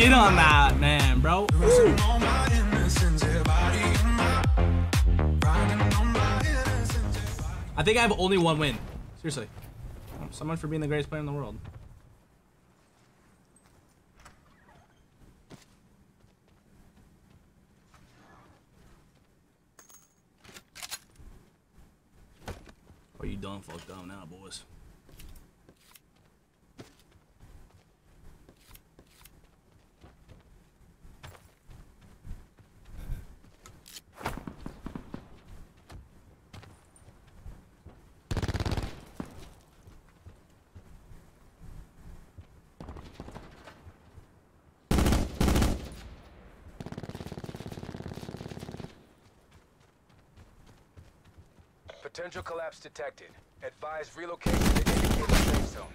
shit on that, man, bro. I think I have only one win. Seriously. Someone for being the greatest player in the world. Are you done fucked up now, boys? Potential collapse detected. Advise relocation to indicated safe zone.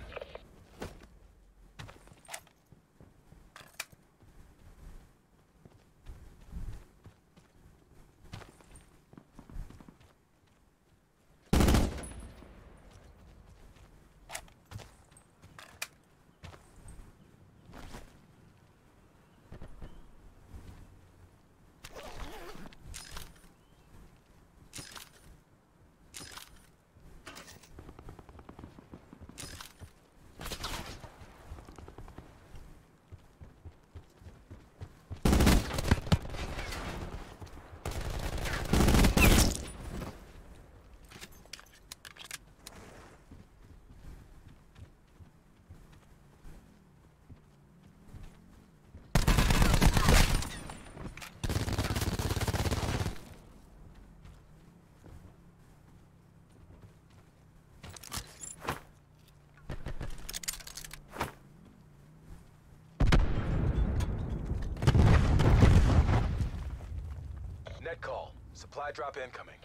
Net call. Supply drop incoming.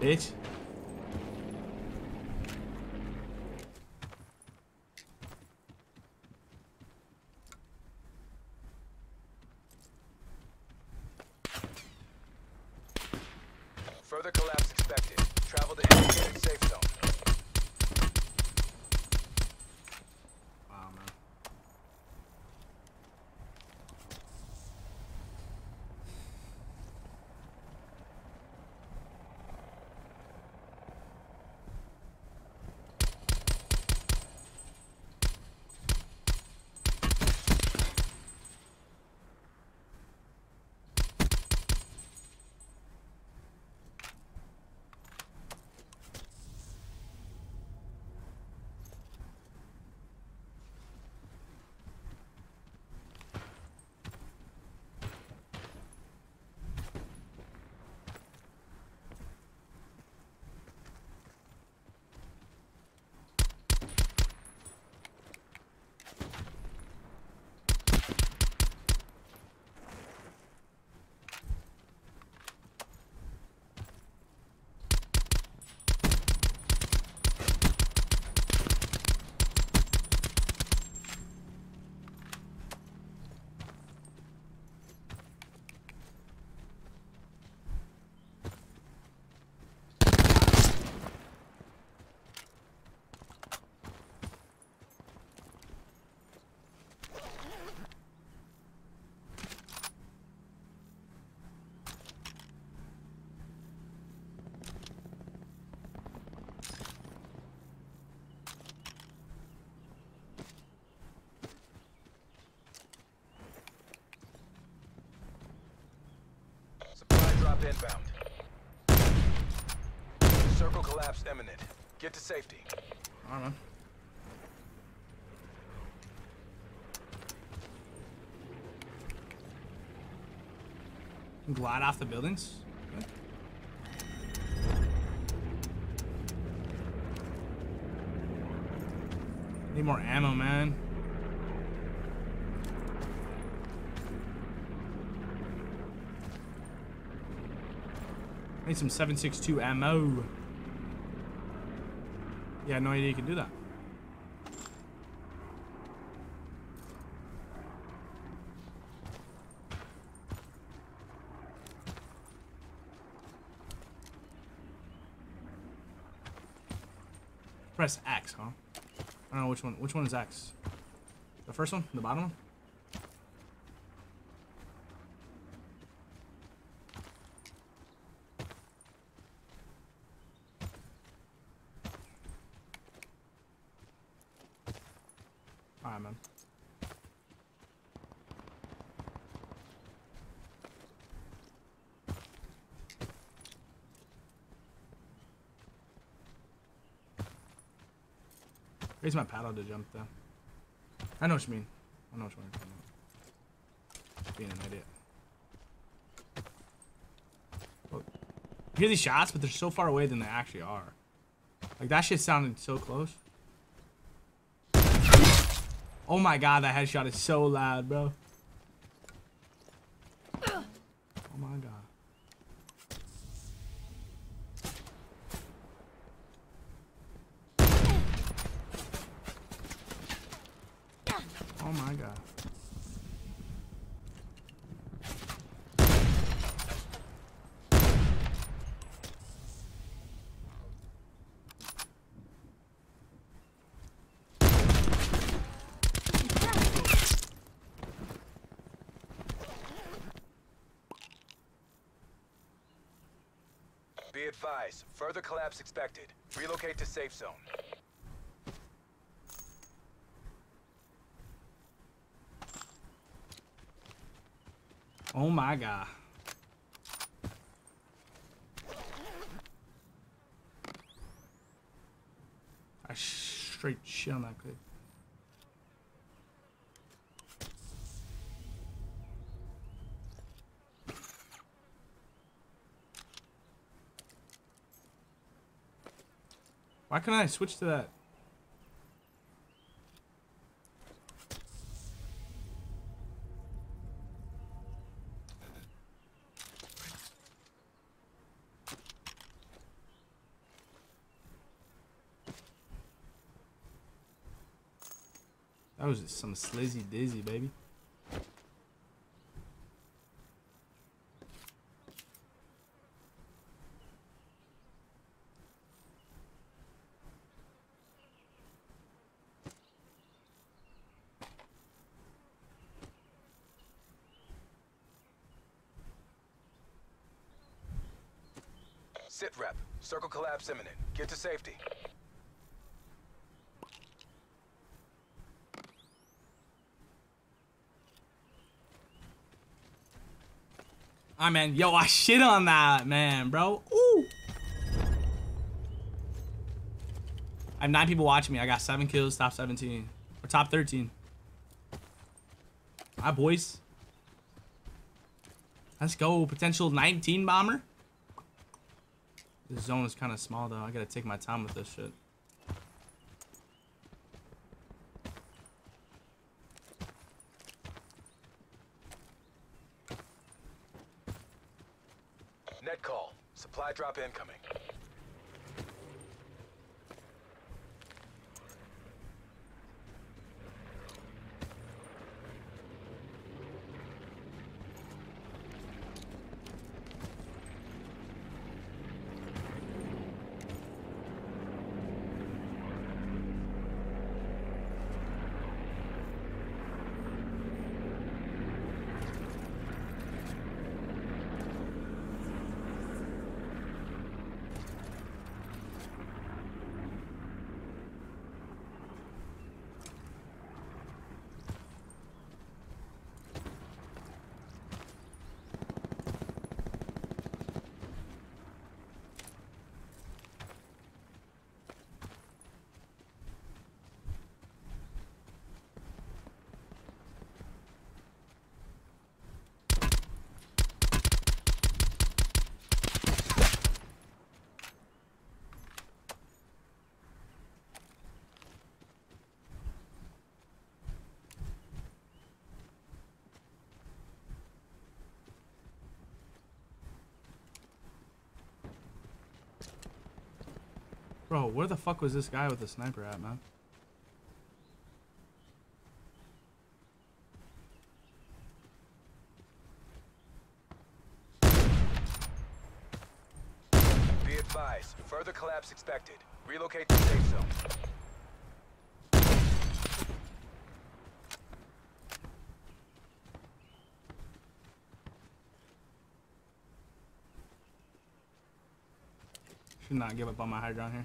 Bitch. Inbound. Circle collapse imminent. Get to safety. I know. Glide off the buildings? Need more ammo, man. Need some 762 ammo. Yeah, no idea you can do that. Press X, huh? I don't know which one. Which one is X? The first one? The bottom one? Alright, man. Raise my paddle to jump though. I know what you mean. I know what talking about. Being an idiot. Well, you hear these shots, but they're so far away than they actually are. Like that shit sounded so close. Oh my god, that headshot is so loud, bro. Oh my god. Oh my god. Be advised, further collapse expected. Relocate to safe zone. Oh my god. I straight shit on that Why can't I switch to that? That was just some slizzy dizzy, baby. Sit rep. Circle collapse imminent. Get to safety. I man, yo, I shit on that man, bro. Ooh. I have nine people watching me. I got seven kills, top 17. Or top 13. Hi, boys. Let's go. Potential 19 bomber. This zone is kind of small, though. I gotta take my time with this shit. Net call. Supply drop incoming. Bro, where the fuck was this guy with the sniper at, man? Be advised, further collapse expected. Relocate to safe zone. Should not give up on my high ground here.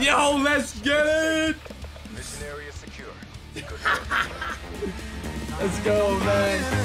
Yo, let's get it! Mission area secure. let's go, man.